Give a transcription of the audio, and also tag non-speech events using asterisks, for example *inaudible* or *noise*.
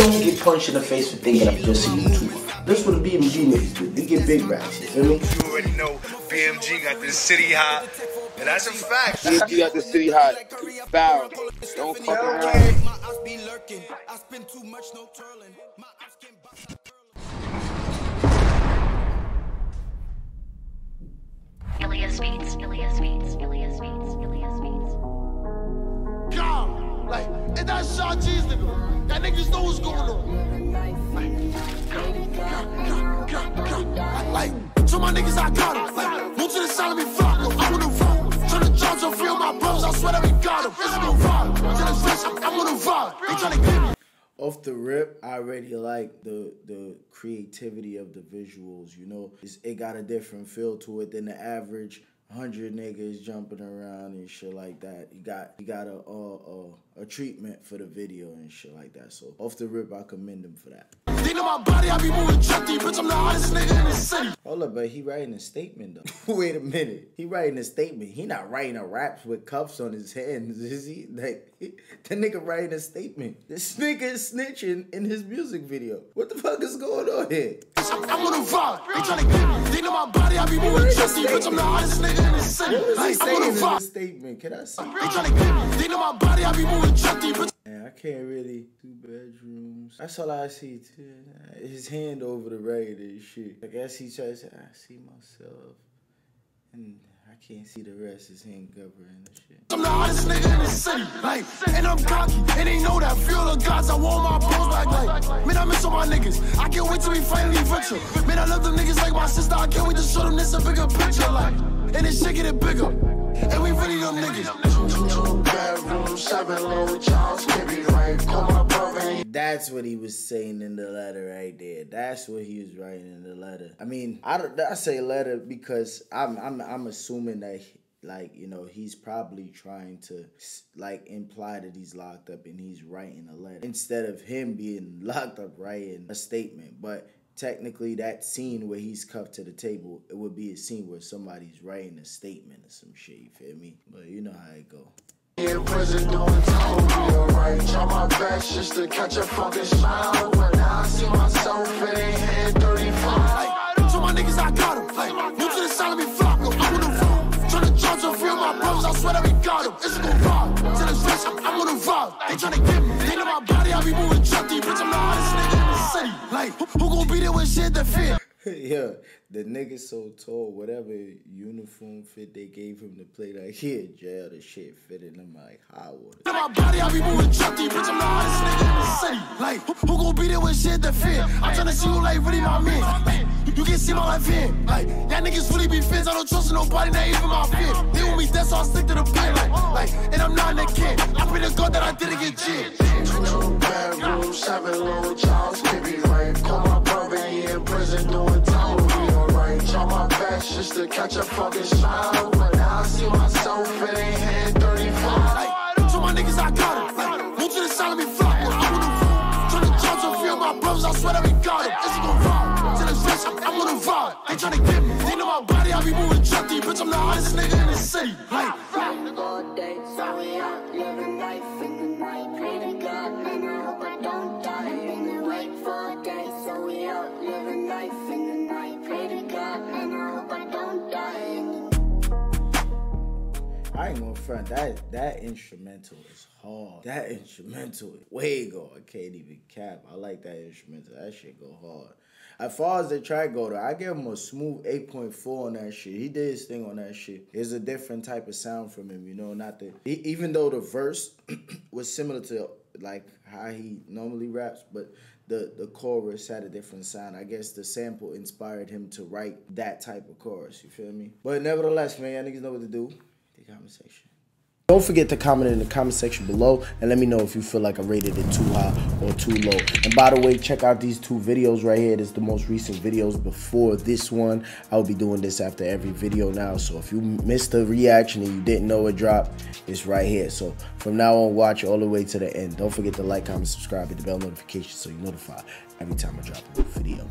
don't get punched in the face for thinking I'm just a YouTuber. That's what the BMG niggas do. They get big racks, you feel me? You already know BMG got this city hot. And that's a fact. BMG got the city hot. Foul. Don't fuck around. My eyes be lurking. I spend too much, no twirling. My eyes can Ilias Ilias Beats, Ilias Beats, and nigga. That niggas know what's going on. Like, to my niggas, I got. Like, move to the side of me, fuck 'em. I'm on. Turn the drums and feel my bros. I swear that we got 'em. It's no vibe. To I'm on. They tryna get me. off the rip, I already like the the creativity of the visuals. You know, it's, it got a different feel to it than the average hundred niggas jumping around and shit like that. You got you got a a, a a treatment for the video and shit like that. So off the rip, I commend him for that. Hold up, but he writing a statement though. *laughs* Wait a minute, he writing a statement. He not writing a raps with cuffs on his hands, *laughs* is he? Like *laughs* the nigga writing a statement. This nigga is snitching in his music video. What the fuck is going on here? I'm, I'm on vibe. They tryna get me. They know my body, I be moving chunky. Bitch, I'm the hottest nigga in the city. What he Like, I'm saying on in the vibe. statement? Can I see? They tryna get me. They know my body, I be moving chunky. Bitch, Man, I can't really two bedrooms. That's all I see. Too. His hand over the right and shit. I guess he tries to. I see myself, and I can't see the rest. His hand covering the shit. I'm the hottest nigga in the city. Like, and I'm cocky. And they know that. Feel the gods, I want my bros back. Like, man, I miss all my niggas. I can't wait till we finally venture. Man, I love them niggas like my sister. I can't wait to show them this a bigger picture. Like, and this shit get it bigger. And we really them niggas. bedroom, seven low jobs, That's what he was saying in the letter right there. That's what he was writing in the letter. I mean, I, I say letter because I'm I'm I'm assuming that like you know he's probably trying to like imply that he's locked up and he's writing a letter instead of him being *laughs* locked up writing a statement. But technically, that scene where he's cuffed to the table, it would be a scene where somebody's writing a statement or some shit. You feel me? But you know how it go. in Try my best just to catch a fucking smile. When I see myself, it ain't hitting 35. To my niggas, I got 'em. Like, to the side of me, fuck 'em. I'm on the road. Turn the drums and feel my bros. I swear that we got. It's a good vibe. To the face, I'm, I'm on the vibe. They tryna get me. They know my body, I be moving chunky. Bitch, I'm the hottest nigga in the city. Like, who, who gon' be there when shit that fit? *laughs* yeah, the nigga so tall, whatever uniform fit they gave him to play like he in jail, the shit fitted him like hot water. To my body, I be moving chunky. Bitch, I'm the hottest nigga in the city. Like, who, who gon' be there when shit that fit? I'm tryna see who like really my man. Like, you can see my life here. Like, y'all niggas really be fans. I don't trust nobody, not even my fear. They want me dead, so I stick to the plan. Like, like, and I'm not in the kid. I pray to God that I didn't get jailed. Two bedroom, seven low catch a fucking smile. When I see myself, it ain't hitting 35. Like, to my niggas, I got 'em. Like, move to the side of me, 'em. I'm on the road. Turn the drums and feel my bros. I swear that we got 'em. It's a good vibe. To the face, I'm, I'm on the vibe. They tryna get me. They know my body, I be moving chunky. Bitch, I'm the hottest nigga in the city. Like, All day, so we out living life in the night. Front that that instrumental is hard. That instrumental is way go. I can't even cap. I like that instrumental. That shit go hard. As far as the track go, though, I give him a smooth 8.4 on that shit. He did his thing on that shit. It's a different type of sound from him, you know. Not the e- even though the verse *clears throat* was similar to like how he normally raps, but the the chorus had a different sound. I guess the sample inspired him to write that type of chorus. You feel me? But nevertheless, man, y'all niggas know what to do. Don't forget to comment in the comment section below and let me know if you feel like I rated it too high or too low. And by the way, check out these two videos right here. Is the most recent videos before this one. I'll be doing this after every video now. So if you missed the reaction and you didn't know it dropped, it's right here. So from now on, watch all the way to the end. Don't forget to like, comment, subscribe, hit the bell notification so you're notified every time I drop a new video.